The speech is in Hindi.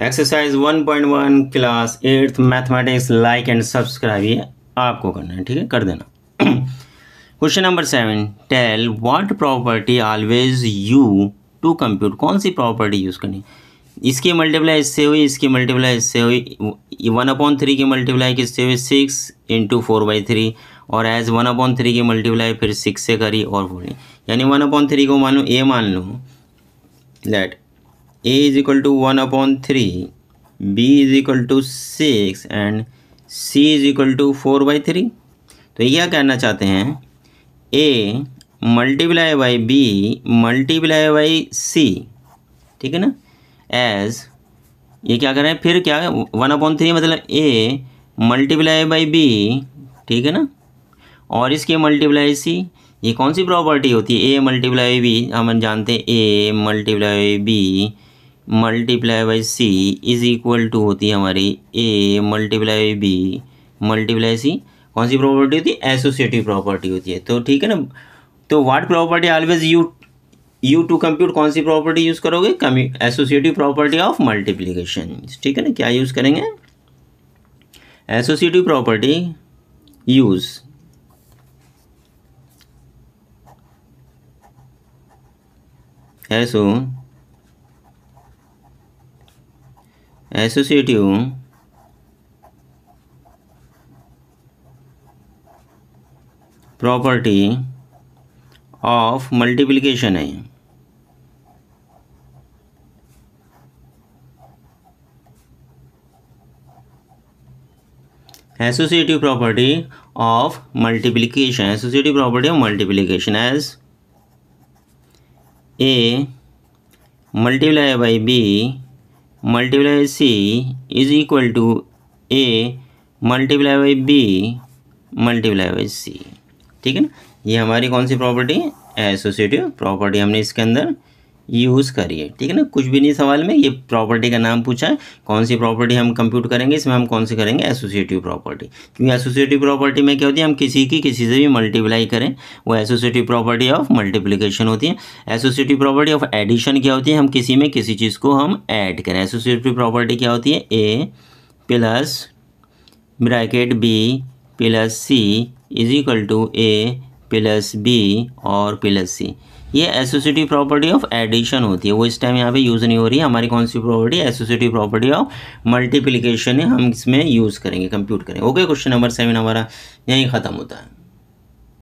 Exercise 1.1 class eighth mathematics like and subscribe ये आपको करना है ठीक है कर देना question number seven tell what property always you to compute कौन सी प्रॉपर्टी यूज़ करनी इसकी मल्टीप्लाई इससे हुई इसकी मल्टीप्लाई इससे हुई वन अपॉन थ्री की मल्टीप्लाई किससे हुई six into four by three और एज वन अपॉन थ्री की मल्टीप्लाई फिर सिक्स से करी और फोर यानी वन अपॉन थ्री को मान लो ए मान लो that A is equal to one upon three B is equal to six and C is equal to four by three तो यह कहना चाहते हैं A multiply by B multiply by C ठीक है ना एज ये क्या कह रहे हैं फिर क्या वन अपॉन थ्री मतलब ए मल्टीप्लाई बाई बी ठीक है ना और इसके मल्टीप्लाई सी ये कौन सी प्रॉपर्टी होती है ए मल्टीप्लाई बी हम जानते हैं A multiply B multiply by C is equal to होती है हमारी A multiply B multiply C कौन सी प्रॉपर्टी होती है एसोसिएटिव प्रॉपर्टी होती है तो ठीक है ना तो what property always you you to compute कौन सी प्रॉपर्टी यूज़ करोगे कम्यू एसोसिएटिव प्रॉपर्टी ऑफ मल्टीप्लीकेशन ठीक है ना क्या यूज़ करेंगे एसोसिएटिव प्रॉपर्टी यूज़ एसो associative property of multiplication hai. Associative property of multiplication, associative property of multiplication as A multiplied by B multiply by C is equal to A multiply by B multiply by C ठीक है ना ये हमारी कौन सी प्रॉपर्टी है एसोसिएटिव प्रॉपर्टी हमने इसके अंदर यूज़ करिए ठीक है ना कुछ भी नहीं सवाल में ये प्रॉपर्टी का नाम पूछा है कौन सी प्रॉपर्टी हम कंप्यूट करेंगे इसमें हम कौन सी करेंगे एसोसिएटिव प्रॉपर्टी क्योंकि एसोसिएटिव प्रॉपर्टी में क्या होती है हम किसी की किसी से भी मल्टीप्लाई करें वो एसोसिएटिव प्रॉपर्टी ऑफ मल्टीप्लीकेशन होती है एसोसिएटिव प्रॉपर्टी ऑफ एडिशन क्या होती है हम किसी में किसी चीज़ को हम ऐड करें एसोसिएटिव प्रॉपर्टी क्या होती है A plus bracket B plus C is equal to A plus B और प्लस सी ये एसोसिएटिव प्रॉपर्टी ऑफ एडिशन होती है वो इस टाइम यहाँ पे यूज़ नहीं हो रही है हमारी कौन सी property associative property of multiplication है हम इसमें यूज़ करेंगे कंप्यूट करेंगे ओके क्वेश्चन नंबर सेवन हमारा यहीं ख़त्म होता है